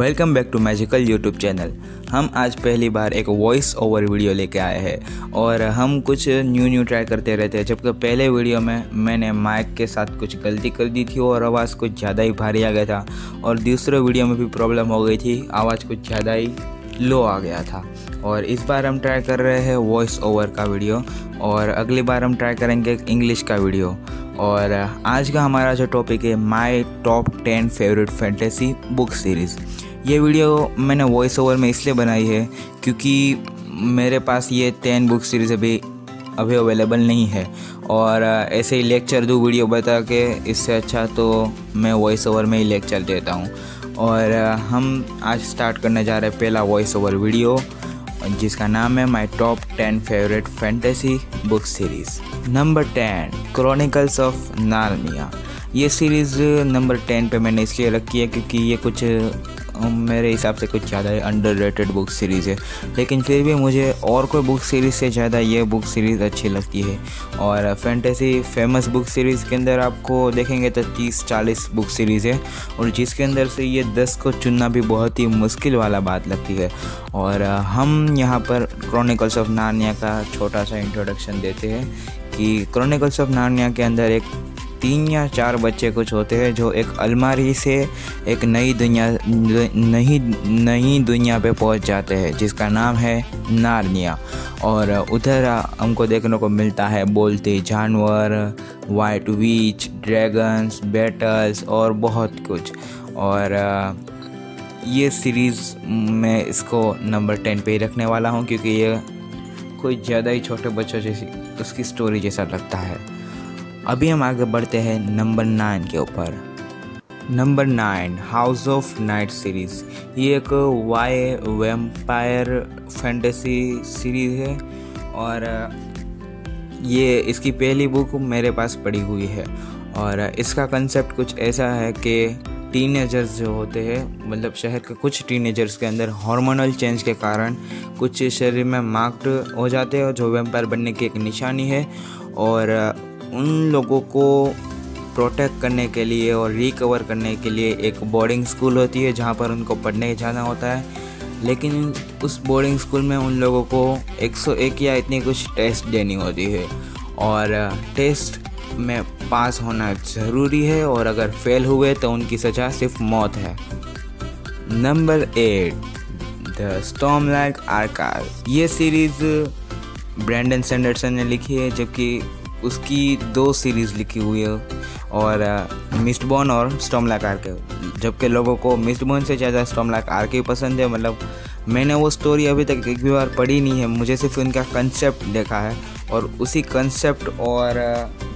Welcome back to magical YouTube channel हम आज पहली बार एक वॉइस ओवर वीडियो लेके आए हैं और हम कुछ न्यू न्यू ट्राई करते रहते हैं। जबकि पहले वीडियो में मैंने माइक के साथ कुछ गलती कर दी थी और आवाज़ कुछ ज़्यादा ही भारी आ गया था और दूसरे वीडियो में भी प्रॉब्लम हो गई थी। आवाज़ कुछ ज़्यादा ही लो आ गया था। और इस बार हम ट्राई कर रहे हैं वॉइस ओवर का वीडियो और अगली बार हम ट्राई करेंगे इंग्लिश का वीडियो और आज का हमारा जो टॉपिक है my top ten favourite fantasy book series ये वीडियो मैंने वॉइस ओवर में इसलिए बनाई है क्योंकि मेरे पास ये टेन बुक सीरीज़ अभी अभी अवेलेबल नहीं है। और ऐसे ही लेक्चर दूँ वीडियो बता के, इससे अच्छा तो मैं वॉइस ओवर में ही लेक्चर देता हूँ। और हम आज स्टार्ट करने जा रहे हैं पहला वॉइस ओवर वीडियो जिसका नाम है my top ten favourite fantasy book series number ten chronicles of Narnia ये सीरीज़ नंबर टेन पे मैंने इसलिए रखी है क्योंकि ये कुछ मेरे हिसाब से कुछ ज़्यादा अंडर रेटेड बुक सीरीज़ है। लेकिन फिर भी मुझे और कोई बुक सीरीज़ से ज़्यादा ये बुक सीरीज़ अच्छी लगती है। और फैंटेसी फ़ेमस बुक सीरीज़ के अंदर आपको देखेंगे तो तीस चालीस बुक सीरीज़ है। और जिसके अंदर से ये दस को चुनना भी बहुत ही मुश्किल वाला बात लगती है। और हम यहाँ पर क्रॉनिकल्स ऑफ़ नानिया का छोटा सा इंट्रोडक्शन देते हैं कि क्रॉनिकल्स ऑफ़ नानिया के अंदर एक तीन या चार बच्चे कुछ होते हैं जो एक अलमारी से एक नई दुनिया नई नई दुनिया पे पहुँच जाते हैं, जिसका नाम है नारनिया। और उधर हमको देखने को मिलता है बोलते जानवर वाइट वीच ड्रैगन्स बैटल्स और बहुत कुछ। और, ये सीरीज़ मैं इसको नंबर टेन पे ही रखने वाला हूँ, क्योंकि ये कोई ज़्यादा ही छोटे बच्चों जैसी, उसकी स्टोरी जैसा लगता है। अभी हम आगे बढ़ते हैं नंबर नाइन के ऊपर। Number nine house of night series ये एक वाई वेम्पायर फैंटेसी सीरीज़ है और ये इसकी पहली बुक मेरे पास पड़ी हुई है। और इसका कंसेप्ट कुछ ऐसा है कि टीनेजर्स जो होते हैं मतलब शहर के कुछ टीनेजर्स के अंदर हार्मोनल चेंज के कारण कुछ शरीर में मार्क्ड हो जाते हैं जो वेम्पायर बनने की एक निशानी है। और उन लोगों को प्रोटेक्ट करने के लिए और रिकवर करने के लिए एक बोर्डिंग स्कूल होती है, जहाँ पर उनको पढ़ने जाना होता है। लेकिन उस बोर्डिंग स्कूल में उन लोगों को 101 या इतनी कुछ टेस्ट देनी होती है। और टेस्ट में पास होना ज़रूरी है और अगर फेल हुए तो उनकी सज़ा सिर्फ़ मौत है। Number eight the storm like आर्कार ये सीरीज़ ब्रैंडन सैंडरसन ने लिखी है, जबकि उसकी दो सीरीज़ लिखी हुई है और मिस्ड बॉन और स्टॉमलैक आर के जबकि लोगों को मिस्ड बॉन से ज़्यादा स्टॉमलैक आर के पसंद है मतलब मैंने वो स्टोरी अभी तक एक भी बार पढ़ी नहीं है, मुझे सिर्फ़ उनका कंसेप्ट देखा है। और उसी कंसेप्ट और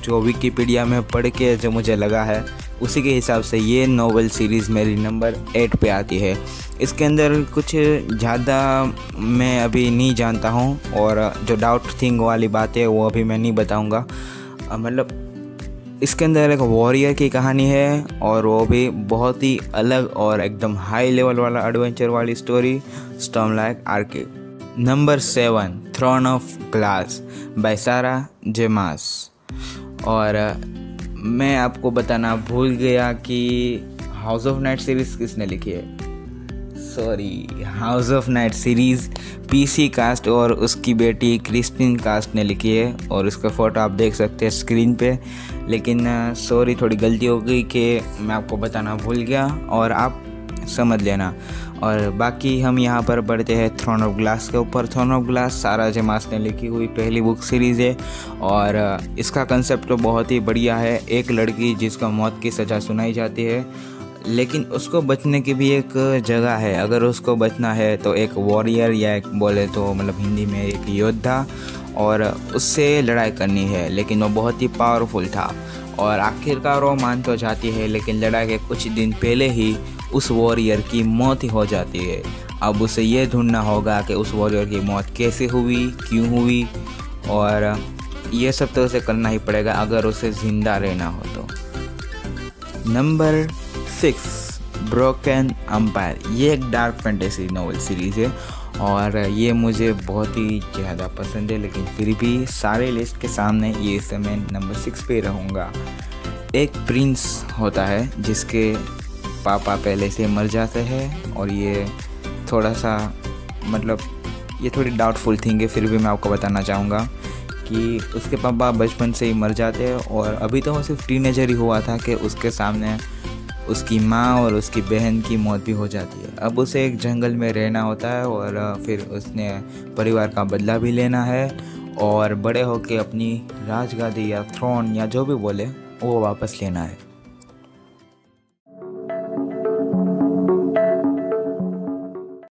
जो विकीपीडिया में पढ़ के जो मुझे लगा है, उसी के हिसाब से ये नोवेल सीरीज़ मेरी नंबर एट पे आती है। इसके अंदर कुछ ज़्यादा मैं अभी नहीं जानता हूँ और जो डाउट थिंग वाली बात है वो अभी मैं नहीं बताऊँगा। मतलब इसके अंदर एक वॉरियर की कहानी है और वो भी बहुत ही अलग और एकदम हाई लेवल वाला एडवेंचर वाली story stormlight archive number seven throne of glass by Sarah J Maas और मैं आपको बताना भूल गया कि हाउस ऑफ़ नाइट सीरीज़ किसने लिखी है? Sorry house of night series P C cast और उसकी बेटी क्रिस्टिन कास्ट ने लिखी है और उसका फ़ोटो आप देख सकते हैं स्क्रीन पे। लेकिन सॉरी थोड़ी गलती हो गई कि मैं आपको बताना भूल गया। और आप समझ लेना। और बाकी हम यहाँ पर पढ़ते हैं थ्रोन ऑफ़ ग्लास के ऊपर। थ्रोन ऑफ़ ग्लास सारा जमास ने लिखी हुई पहली बुक सीरीज़ है और इसका कंसेप्ट तो बहुत ही बढ़िया है। एक लड़की जिसको मौत की सज़ा सुनाई जाती है, लेकिन उसको बचने की भी एक जगह है। अगर उसको बचना है तो एक वॉरियर या एक बोले तो मतलब हिंदी में एक योद्धा, और उससे लड़ाई करनी है, लेकिन वो बहुत ही पावरफुल था। और आखिरकार वो मान तो जाती है, लेकिन लड़ाई के कुछ दिन पहले ही उस वॉरियर की मौत ही जाती है। अब उसे ये ढूंढना होगा कि उस वॉरियर की मौत कैसे हुई, क्यों हुई, और ये सब तो उसे करना ही पड़ेगा अगर उसे ज़िंदा रहना हो तो। नंबर सिक्स ब्रोकन अम्पायर ये एक डार्क फैंटेसी नॉवल सीरीज़ है, और ये मुझे बहुत ही ज़्यादा पसंद है, लेकिन फिर भी सारे लिस्ट के सामने ये समय नंबर सिक्स पे रहूँगा। एक प्रिंस होता है, जिसके पापा पहले से मर जाते हैं और ये थोड़ा सा मतलब ये थोड़ी डाउटफुल थिंग है फिर भी मैं आपको बताना चाहूँगा कि उसके पापा बचपन से ही मर जाते हैं और अभी तो वो सिर्फ़ टीनेजर ही हुआ था कि उसके सामने उसकी माँ और उसकी बहन की मौत भी हो जाती है। अब उसे एक जंगल में रहना होता है और फिर उसने परिवार का बदला भी लेना है और बड़े होकर अपनी राजगादी या थ्रोन या जो भी बोले, वो वापस लेना है।